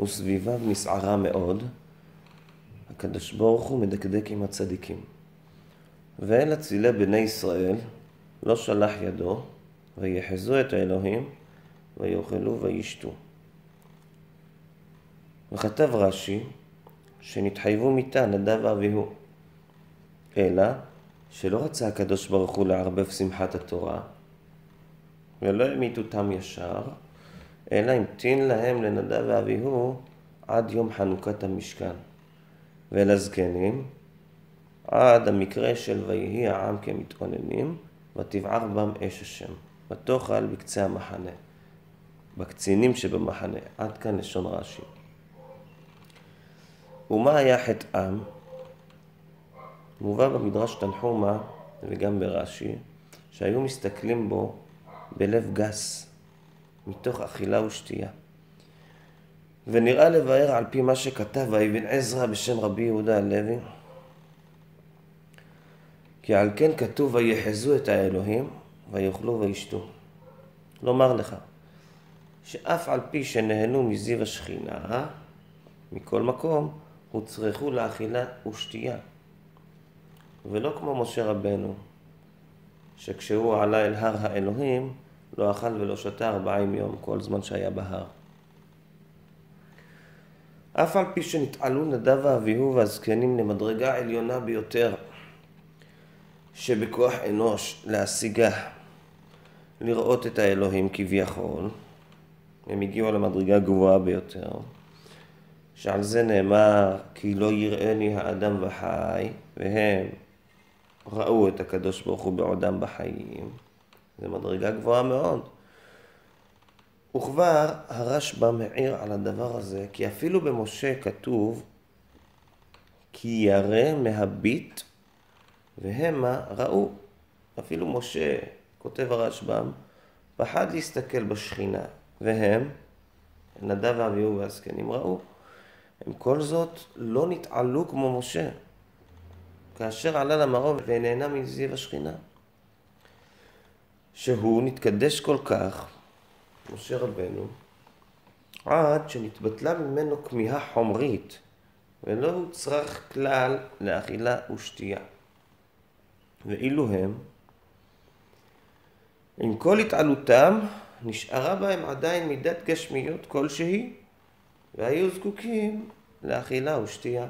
וסביביו נסערה מאוד, הקדוש ברוך הוא מדקדק עם הצדיקים. ואל אצילי בני ישראל לא שלח ידו, ויחזו את האלוהים, ויאכלו וישתו. וכתב רש"י, שנתחייבו מיתה נדב ואביהו. אלא שלא רצה הקדוש ברוך הוא לערבב שמחת התורה, ולא המיתו תם ישר, אלא המתין להם לנדב ואביהו עד יום חנוכת המשכן. ולזקנים, עד המקרה של ויהי העם כמתאוננים, ותבער בם אש השם, ותאכל בקצה המחנה, בקצינים שבמחנה. עד כאן לשון רש"י. ומה היה חטאם? מובא במדרש תנחומה וגם ברש"י, שהיו מסתכלים בו בלב גס, מתוך אכילה ושתייה. ונראה לבאר על פי מה שכתב האבן עזרא בשם רבי יהודה הלוי, כי על כן כתוב ויחזו את האלוהים ויאכלו וישתו. לומר לך, שאף על פי שנהנו מזיו השכינה, מכל מקום, הוצרכו לאכילה ושתייה. ולא כמו משה רבנו, שכשהוא עלה אל הר האלוהים, לא אכל ולא שתה ארבעים יום, כל זמן שהיה בהר. אף על פי שנתעלו נדב ואביהו והזקנים למדרגה עליונה ביותר, שבכוח אנוש להשיגה, לראות את האלוהים כביכול, הם הגיעו למדרגה גבוהה ביותר, שעל זה נאמר כי לא יראני האדם וחי, והם ראו את הקדוש ברוך הוא בעודם בחיים. זו מדרגה גבוהה מאוד. וכבר הרשב"א מעיר על הדבר הזה, כי אפילו במשה כתוב כי ירא מהביט והמה ראו. אפילו משה, כותב הרשב"ם, פחד להסתכל בשכינה, והם, נדב ואביהו והזקנים ראו. הם כל זאת לא נתעלו כמו משה, כאשר עלה למרום ונהנה מזיו השכינה. שהוא נתקדש כל כך, משה רבנו, עד שנתבטלה ממנו כמיהה חומרית, ולא הוצרך כלל לאכילה ושתייה. ואילו הם, עם כל התעלותם, נשארה בהם עדיין מידת גשמיות כלשהי, והיו זקוקים לאכילה ושתייה.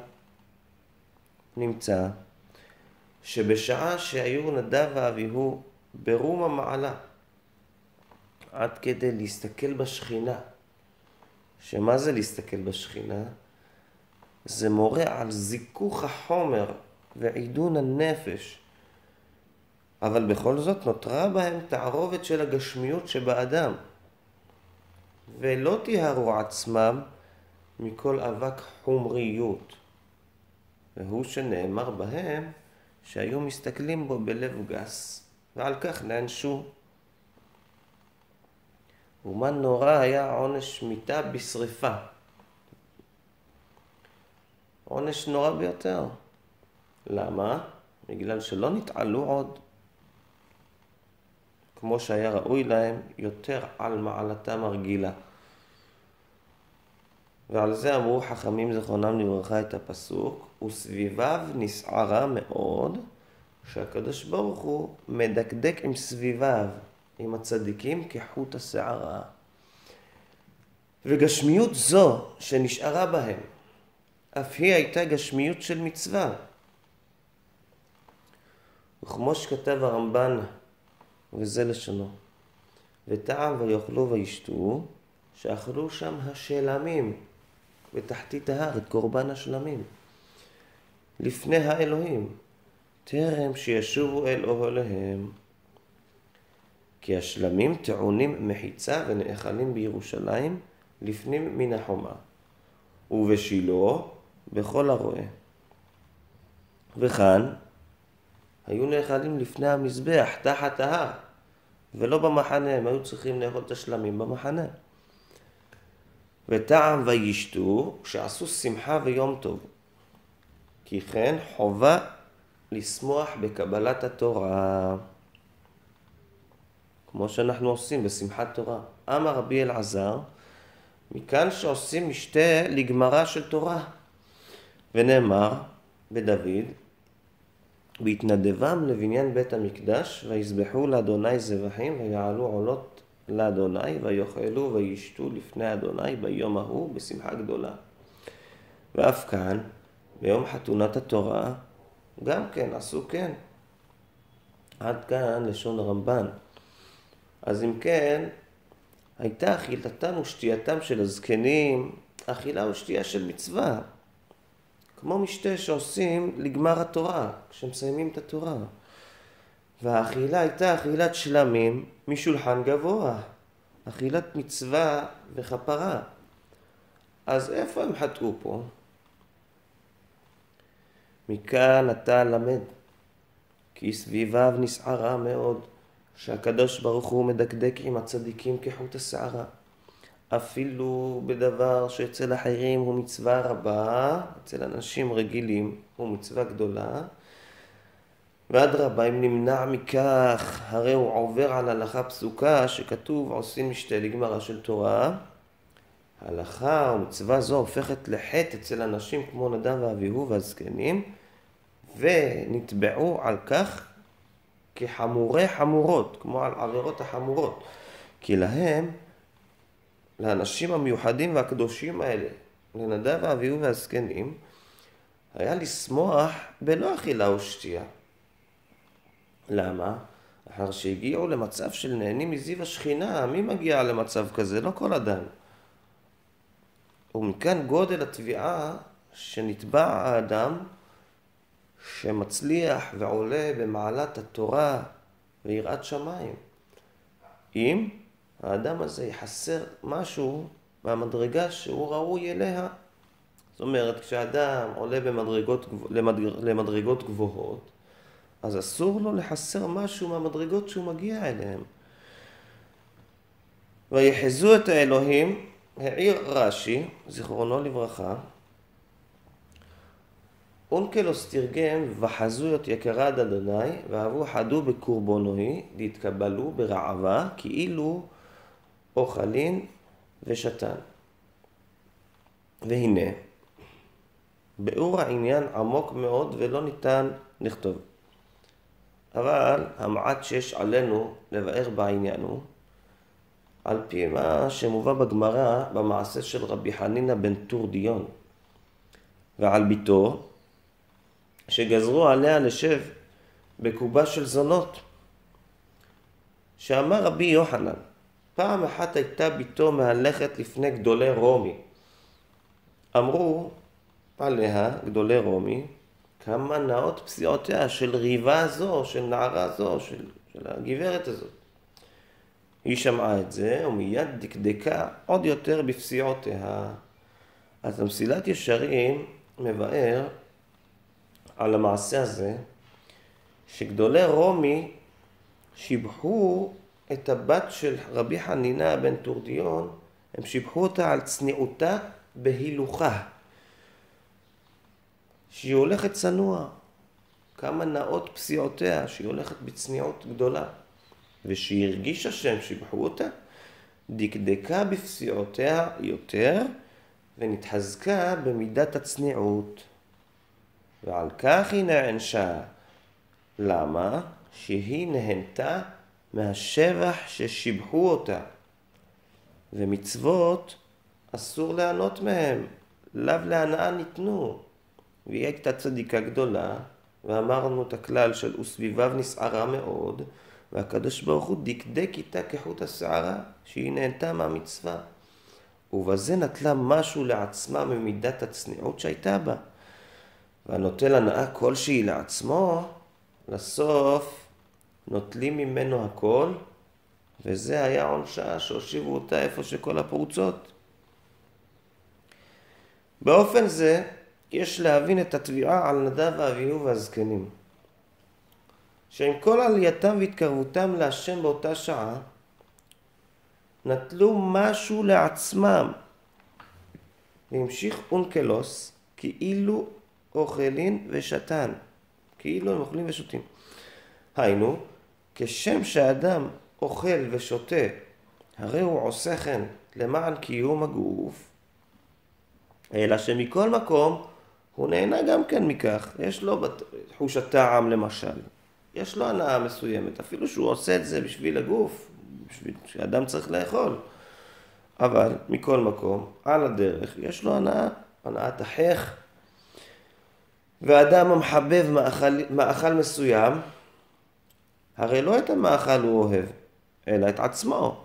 נמצא שבשעה שהיו נדב ואביהו ברום המעלה, עד כדי להסתכל בשכינה, שמה זה להסתכל בשכינה? זה מורה על זיכוך החומר ועידון הנפש, אבל בכל זאת נותרה בהם תערובת של הגשמיות שבאדם, ולא טיהרו עצמם מכל אבק חומריות, והוא שנאמר בהם שהיו מסתכלים בו בלב גס, ועל כך נענשו. ומה נורא היה עונש מיתה בשריפה. עונש נורא ביותר. למה? בגלל שלא נתעלו עוד, כמו שהיה ראוי להם, יותר על מעלתם הרגילה. ועל זה אמרו חכמים זכרונם לברכה את הפסוק, וסביביו נסערה מאוד, שהקדוש ברוך הוא מדקדק עם סביביו, עם הצדיקים כחוט השערה. וגשמיות זו שנשארה בהם, אף היא הייתה גשמיות של מצווה. וכמו שכתב הרמב"ן, וזה לשונו, וטעם ויאכלו וישתו, שאכלו שם השלמים, בתחתית ההר, את קורבן השלמים, לפני האלוהים, טרם שישובו אל אוהליהם. כי השלמים טעונים מחיצה ונאכלים בירושלים לפנים מן החומה, ובשילה בכל הרועה. וכאן היו נאכלים לפני המזבח, תחת ההר, ולא במחנה, הם היו צריכים לאכול את השלמים במחנה. וטעם וישתו, שעשו שמחה ויום טוב. כי כן חובה לשמוח בקבלת התורה, כמו שאנחנו עושים בשמחת תורה. אמר רבי אלעזר, מכאן שעושים משתה לגמרה של תורה. ונאמר בדוד, והתנדבם לבניין בית המקדש, ויזבחו לאדוני זבחים, ויעלו עולות לאדוני, ויאכלו וישתו לפני אדוני ביום ההוא בשמחה גדולה. ואף כאן, ביום חתונת התורה, גם כן עשו כן. עד כאן לשון הרמב"ן. אז אם כן, הייתה אכילתם ושתייתם של הזקנים, אכילה ושתייה של מצווה. כמו משתה שעושים לגמר התורה, כשמסיימים את התורה. והאכילה הייתה אכילת שלמים משולחן גבוה, אכילת מצווה וכפרה. אז איפה הם חטאו פה? מכאן אתה למד, כי סביביו נסערה מאוד, שהקדוש ברוך הוא מדקדק עם הצדיקים כחוט השערה. אפילו בדבר שאצל אחרים הוא מצווה רבה, אצל אנשים רגילים הוא מצווה גדולה. ואדרבה, אם נמנע מכך, הרי הוא עובר על הלכה פסוקה שכתוב עושים משתה לגמרא של תורה. הלכה או מצווה זו הופכת לחטא אצל אנשים כמו נדב ואביהו והזקנים, ונתבעו על כך כחמורי חמורות, כמו על עבירות החמורות. כי להם לאנשים המיוחדים והקדושים האלה, לנדב ואביהו והזקנים, היה לשמוח בלא אכילה ושתייה. למה? אחר שהגיעו למצב של נהנים מזיו השכינה, מי מגיע למצב כזה? לא כל אדם. ומכאן גודל התביעה שנתבע האדם שמצליח ועולה במעלת התורה ויראת שמיים. אם האדם הזה יחסר משהו מהמדרגה שהוא ראוי אליה. זאת אומרת, כשאדם עולה במדרגות, למדרג, למדרגות גבוהות, אז אסור לו לחסר משהו מהמדרגות שהוא מגיע אליהן. ויחזו את האלוהים, העיר רש"י, זיכרונו לברכה, אונקלוס תרגם וחזו את יקרד אדוני ואהבו חדו בקורבנוהי להתקבלו ברעבה כאילו אוכלין ושתן. והנה, ביאור העניין עמוק מאוד ולא ניתן לכתוב. אבל המעט שיש עלינו לבאר בעניין הוא על פי מה שמובא בגמרא במעשה של רבי חנינא בן טורדיון ועל ביתו שגזרו עליה לשב בקובה של זונות שאמר רבי יוחנן פעם אחת הייתה בתו מהלכת לפני גדולי רומי. אמרו עליה, גדולי רומי, כמה נאות פסיעותיה של ריבה זו, של נערה זו, של, של הגברת הזאת. היא שמעה את זה ומיד דקדקה עוד יותר בפסיעותיה. אז המסילת ישרים מבאר על המעשה הזה שגדולי רומי שיבחו את הבת של רבי חנינה בן תורדיון, הם שיבחו אותה על צניעותה בהילוכה. שהיא הולכת צנוע, כמה נאות פסיעותיה, שהיא הולכת בצניעות גדולה. ושהיא הרגישה שהם שיבחו אותה, דקדקה בפסיעותיה יותר, ונתחזקה במידת הצניעות. ועל כך היא נענשה. למה? שהיא נהנתה מהשבח ששיבחו אותה. ומצוות אסור לענות מהם, לאו להנאה ניתנו. והיא הייתה צדיקה גדולה, ואמרנו את הכלל של וסביביו נסערה מאוד, והקדוש ברוך הוא דקדק איתה כחוט השערה, שהיא נהנתה מהמצווה. ובזה נטלה משהו לעצמה ממידת הצניעות שהייתה בה. והנוטל הנאה כלשהי לעצמו, לסוף נוטלים ממנו הכל, וזה היה עונשה שהושיבו אותה איפה שכל הפרוצות. באופן זה יש להבין את התביעה על נדב ואביהו והזקנים. שעם כל עלייתם והתקרבותם להשם באותה שעה, נטלו משהו לעצמם. והמשיך אונקלוס כאילו אוכלין ושתן. כאילו הם אוכלים ושותים. היינו, כשם שאדם אוכל ושותה הרי הוא עושה כן למען קיום הגוף, אלא שמכל מקום הוא נהנה גם כן מכך. יש לו חוש הטעם למשל, יש לו הנאה מסוימת, אפילו שהוא עושה את זה בשביל הגוף, בשביל שאדם צריך לאכול. אבל מכל מקום, על הדרך, יש לו הנאה, הנאת החייך. ואדם המחבב מאכל, מאכל מסוים, הרי לא את המאכל הוא אוהב, אלא את עצמו.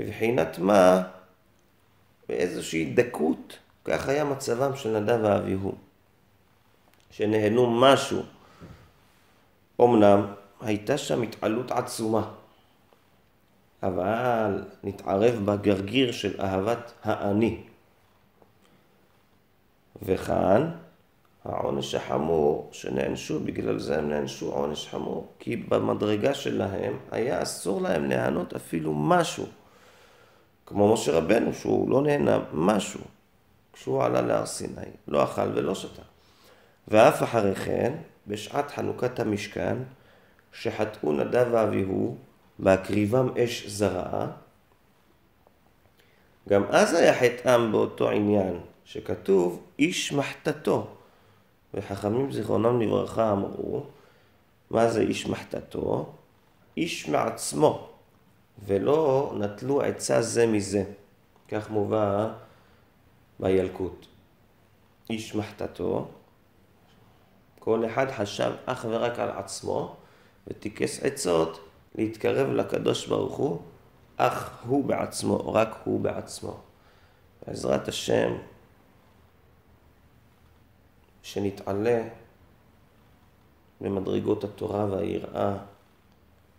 מבחינת מה? באיזושהי דקות, כך היה מצבם של נדב ואביהו, שנהנו משהו. אמנם הייתה שם התעלות עצומה, אבל נתערב בגרגיר של אהבת האני. וכאן העונש החמור שנענשו, בגלל זה הם נענשו עונש חמור, כי במדרגה שלהם היה אסור להם ליהנות אפילו משהו. כמו משה רבנו, שהוא לא נהנה משהו כשהוא עלה להר סיני, לא אכל ולא שתה. ואף אחרי כן, בשעת חנוכת המשכן, שחטאו נדב ואביהו בהקריבם אש זרעה, גם אז היה חטאם באותו עניין, שכתוב איש מחתתו. וחכמים זיכרונם לברכה אמרו, מה זה איש מחתתו? איש מעצמו, ולא נטלו עצה זה מזה. כך מובא בילקוט. איש מחתתו, כל אחד חשב אך ורק על עצמו, וטיכס עצות להתקרב לקדוש ברוך הוא, אך הוא בעצמו, רק הוא בעצמו. בעזרת השם, שנתעלה במדרגות התורה והיראה,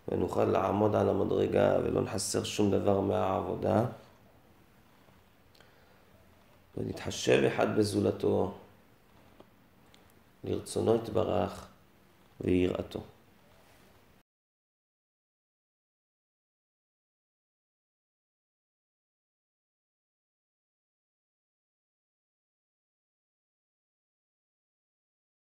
ונוכל לעמוד על המדרגה ולא נחסר שום דבר מהעבודה, ונתחשב אחד בזולתו, לרצונו יתברך ויראתו.